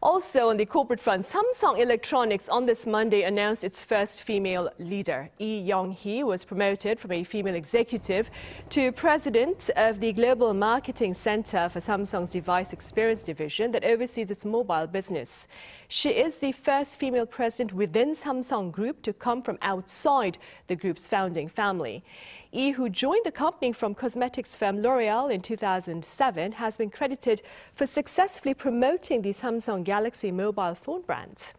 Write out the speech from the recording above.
Also, on the corporate front, Samsung Electronics on this Monday announced its first female leader. Lee Young-hee was promoted from a female executive to president of the Global Marketing Center for Samsung's Device Experience Division that oversees its mobile business. She is the first female president within Samsung Group to come from outside the group's founding family. Yi, who joined the company from cosmetics firm L'Oreal in 2007, has been credited for successfully promoting the Samsung Galaxy mobile phone brand.